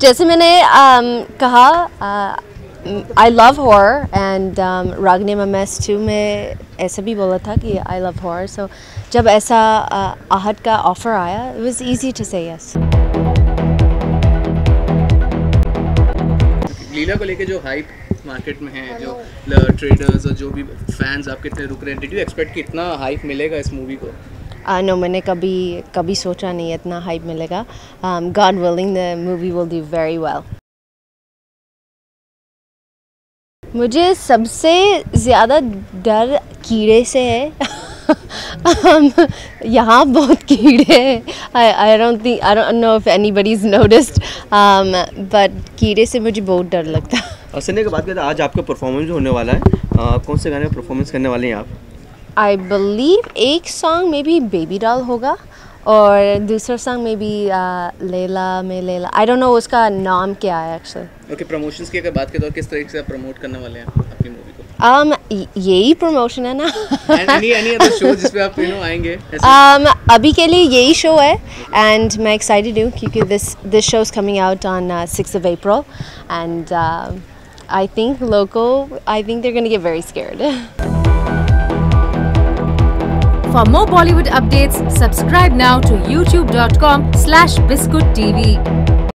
जैसे मैंने um, कहा I love her and Ragini memes too में ऐसा भी बोला था कि आई लव हॉर सो जब ऐसा uh, आहट का ऑफ़र आया it was easy to say yes Leela को लेके जो हाइप मार्केट में है जो ट्रेडर्स और जो भी फैंस आपके इतने रुक रहे हैं डिड यू एक्सपेक्ट कि इतना हाइप मिलेगा इस मूवी को? नो uh, मैंने कभी कभी सोचा नहीं इतना हाइप मिलेगा। God willing the movie will do very well मुझे सबसे ज़्यादा डर कीड़े से है। Um, यहाँ बहुत कीड़े हैं। I I don't think I don't know if anybody is noticed but कीड़े से मुझे बहुत डर लगता। है और संडे की तो आज आपका परफॉर्मेंस होने वाला है। आ, कौन से गाने परफॉर्मेंस करने वाले हैं आप? आई बिलीव एक सॉन्ग में भी बेबी डॉल होगा और दूसरा सॉन्ग में भी लेला में लेला आई डोंट नो उसका नाम क्या है एक्चुअली ओके प्रमोशंस की अगर बात करें तो किस तरीके से आप प्रमोट करने वाले हैं अपनी मूवी को? Um यही प्रमोशन है ना. एनी एनी अदर शो जिस पे आप यू नो आएँगे? um, अभी के लिए यही शो है एंड मैं एक्साइटेड हूँ क्योंकि this this show is coming out on six of April and I think local I think they're gonna get very scared For more Bollywood updates, subscribe now to youtube.com slash biscuittv.